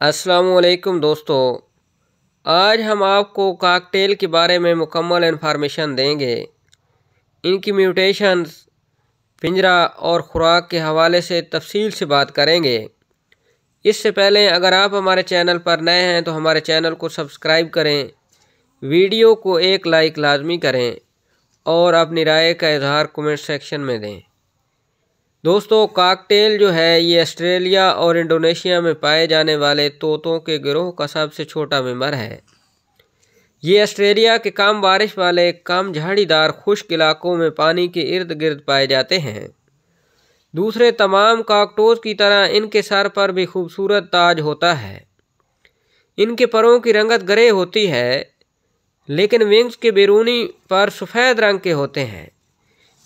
असलकुम दोस्तों। आज हम आपको काकटेल के बारे में मुकम्मल इन्फॉर्मेशन देंगे। इनकी म्यूटेशंस, पिंजरा और ख़ुराक के हवाले से तफसील से बात करेंगे। इससे पहले अगर आप हमारे चैनल पर नए हैं तो हमारे चैनल को सब्सक्राइब करें, वीडियो को एक लाइक लाजमी करें और अपनी राय का इजहार कमेंट सेक्शन में दें। दोस्तों, काकटेल जो है, ये ऑस्ट्रेलिया और इंडोनेशिया में पाए जाने वाले तोतों के गिरोह का सबसे छोटा मेंबर है। ये ऑस्ट्रेलिया के कम बारिश वाले कम झाड़ीदार, खुश्क इलाकों में पानी के इर्द गिर्द पाए जाते हैं। दूसरे तमाम काकटोज की तरह इनके सर पर भी खूबसूरत ताज होता है। इनके परों की रंगत ग्रे होती है, लेकिन विंग्स के बैरूनी पर सफ़ेद रंग के होते हैं।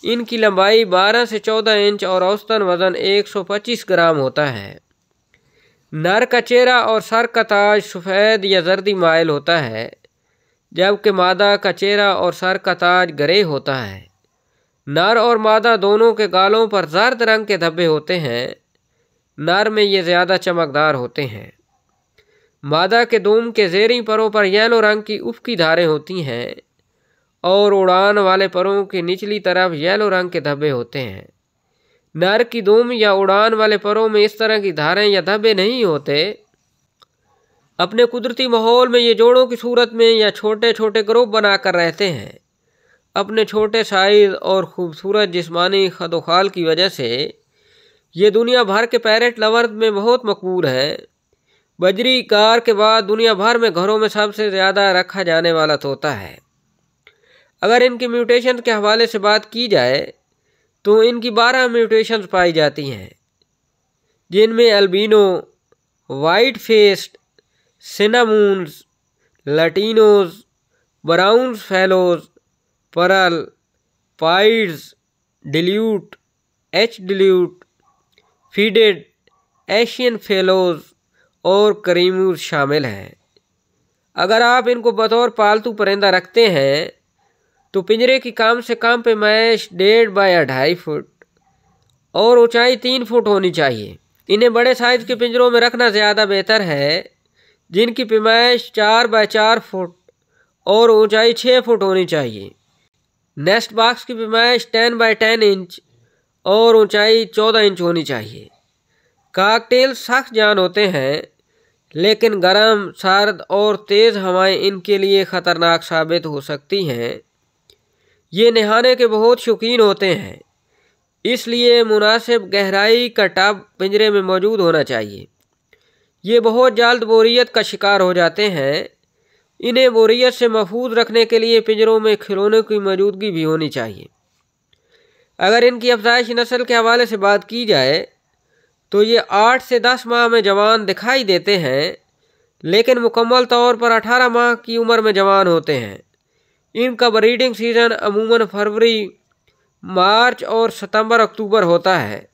इनकी लंबाई 12 से 14 इंच और औसतन वज़न 125 ग्राम होता है। नर का चेहरा और सर का ताज सफ़ेद या जर्दी माइल होता है, जबकि मादा का चेहरा और सर का ताज ग्रे होता है। नर और मादा दोनों के गालों पर जर्द रंग के धब्बे होते हैं। नर में ये ज़्यादा चमकदार होते हैं। मादा के दूम के जेरी परों पर येलो रंग की उफकी धारें होती हैं। और उड़ान वाले परों की निचली तरफ़ येलो रंग के धब्बे होते हैं। नर की दुम या उड़ान वाले परों में इस तरह की धारें या धब्बे नहीं होते। अपने कुदरती माहौल में ये जोड़ों की सूरत में या छोटे छोटे ग्रुप बनाकर रहते हैं। अपने छोटे साइज़ और खूबसूरत जिस्मानी खदोखाल की वजह से ये दुनिया भर के पैरेट लवर्स में बहुत मकबूल हैं। बजरी कार के बाद दुनिया भर में घरों में सबसे ज़्यादा रखा जाने वाला तोता है। अगर इनके म्यूटेशन के हवाले से बात की जाए तो इनकी बारह म्यूटेशन पाई जाती हैं, जिनमें albino white faced cinnamons, lutinos brown fallows, pearl, pieds, dilute, H dilute, faded, Asian fallows और करीमूज शामिल हैं। अगर आप इनको बतौर पालतू परिंदा रखते हैं तो पिंजरे की कम से कम पैमाइश डेढ़ बाय ढाई फुट और ऊंचाई तीन फुट होनी चाहिए। इन्हें बड़े साइज़ के पिंजरों में रखना ज़्यादा बेहतर है, जिनकी पैमाइश चार बाय चार फुट और ऊंचाई छः फुट होनी चाहिए। नेस्ट बॉक्स की पैमाइश टेन बाय टेन इंच और ऊंचाई चौदह इंच होनी चाहिए। काकटेल सख्त जान होते हैं, लेकिन गर्म सर्द और तेज़ हवाएँ इनके लिए ख़तरनाक साबित हो सकती हैं। ये नहाने के बहुत शौकीन होते हैं। इसलिए मुनासिब गहराई का टब पिंजरे में मौजूद होना चाहिए। ये बहुत जल्द बोरियत का शिकार हो जाते हैं। इन्हें बोरियत से महफूज रखने के लिए पिंजरों में खिलौने की मौजूदगी भी होनी चाहिए। अगर इनकी अफजाइश नस्ल के हवाले से बात की जाए तो ये आठ से दस माह में जवान दिखाई देते हैं, लेकिन मुकम्मल तौर पर अठारह माह की उम्र में जवान होते हैं। इनका ब्रीडिंग सीज़न अमूमन फरवरी, मार्च और सितंबर, अक्टूबर होता है।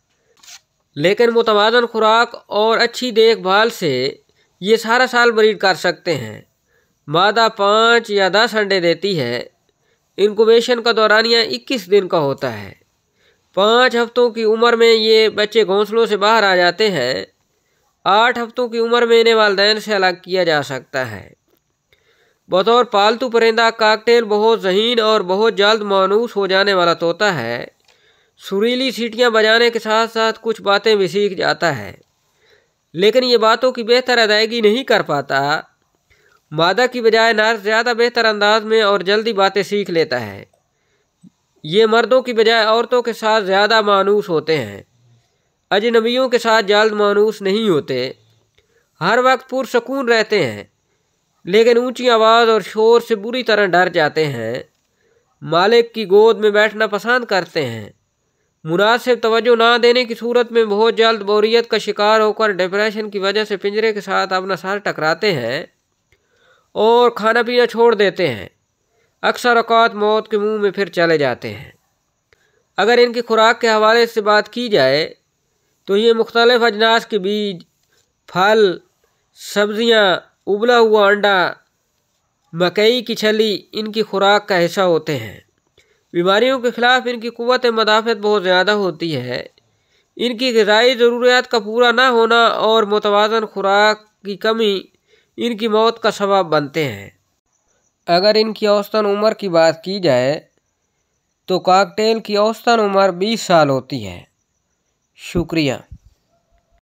लेकिन मुतवाजन खुराक और अच्छी देखभाल से ये सारा साल ब्रीड कर सकते हैं। मादा पाँच या दस अंडे देती है। इनकुबेशन का दौरानिया इक्कीस दिन का होता है। पाँच हफ्तों की उम्र में ये बच्चे घोंसलों से बाहर आ जाते हैं। आठ हफ्तों की उम्र में इन्हें वालदेन से अलग किया जा सकता है। बतौर पालतू परिंदा काकटेल बहुत जहीन और बहुत जल्द मानूस हो जाने वाला तोता है। सुरीली सीटियाँ बजाने के साथ साथ कुछ बातें भी सीख जाता है। लेकिन ये बातों की बेहतर अदायगी नहीं कर पाता। मादा की बजाय नर ज़्यादा बेहतर अंदाज में और जल्दी बातें सीख लेता है। ये मर्दों की बजाय औरतों के साथ ज़्यादा मानूस होते हैं। अजनबियों के साथ जल्द मानूस नहीं होते। हर वक्त पुरसकून रहते हैं। लेकिन ऊँची आवाज़ और शोर से बुरी तरह डर जाते हैं। मालिक की गोद में बैठना पसंद करते हैं। मुनासिब तवज्जो ना देने की सूरत में बहुत जल्द बोरियत का शिकार होकर डिप्रेशन की वजह से पिंजरे के साथ अपना सर टकराते हैं और खाना पीना छोड़ देते हैं। अक्सर अवकात मौत के मुँह में फिर चले जाते हैं। अगर इनकी खुराक के हवाले से बात की जाए तो ये मुख्तलिफ़ अजनास के बीज, फल, सब्ज़ियाँ उबला हुआ अंडा, मकई की छली, इनकी खुराक का हिस्सा होते हैं। बीमारियों के ख़िलाफ़ इनकी क़वत मदाफ़त बहुत ज़्यादा होती है। इनकी गज़ाई ज़रूरियात का पूरा ना होना और मुतवाजन खुराक की कमी इनकी मौत का सबब बनते हैं। अगर इनकी औसतन उम्र की बात की जाए तो काकटेल की औसतन उम्र 20 साल होती है। शुक्रिया।